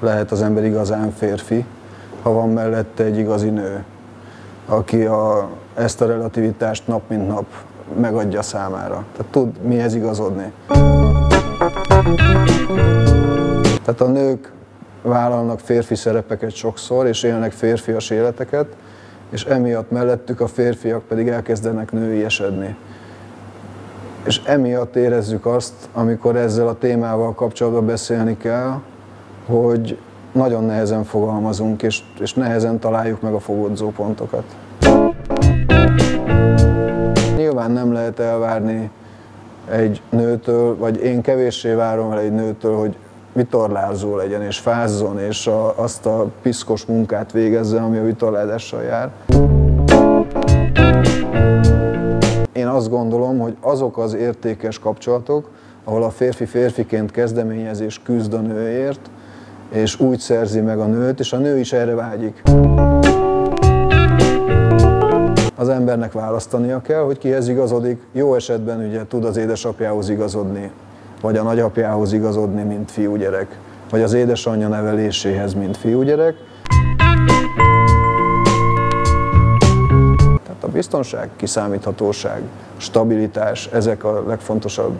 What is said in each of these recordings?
Lehet az ember igazán férfi, ha van mellette egy igazi nő, aki a, ezt a relativitást nap mint nap megadja számára. Tehát tud mihez igazodni. Tehát a nők vállalnak férfi szerepeket sokszor, és élnek férfias életeket, és emiatt mellettük a férfiak pedig elkezdenek nőiesedni. És emiatt érezzük azt, amikor ezzel a témával kapcsolatban beszélni kell, hogy nagyon nehezen fogalmazunk, és, és nehezen találjuk meg a fogodzó pontokat. Nyilván nem lehet elvárni egy nőtől, vagy én kevéssé várom el egy nőtől, hogy vitorlázó legyen, és fázzon, és a, azt a piszkos munkát végezze, ami a vitorlázással jár. Én azt gondolom, hogy azok az értékes kapcsolatok, ahol a férfi férfiként kezdeményezés küzd a nőért, és úgy szerzi meg a nőt, és a nő is erre vágyik. Az embernek választania kell, hogy kihez igazodik. Jó esetben ugye tud az édesapjához igazodni, vagy a nagyapjához igazodni, mint fiúgyerek, vagy az édesanyja neveléséhez, mint fiúgyerek. Tehát a biztonság, kiszámíthatóság, stabilitás, ezek a legfontosabb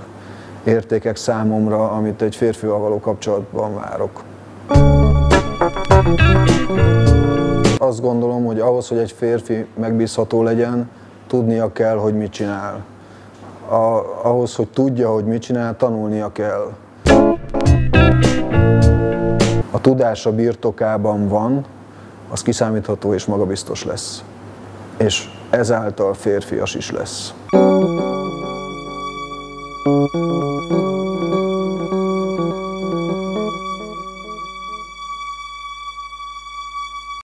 értékek számomra, amit egy férfival való kapcsolatban várok. Azt gondolom, hogy ahhoz, hogy egy férfi megbízható legyen, tudnia kell, hogy mit csinál. A, ahhoz, hogy tudja, hogy mit csinál, tanulnia kell. A tudása birtokában van, az kiszámítható és magabiztos lesz. És ezáltal férfias is lesz.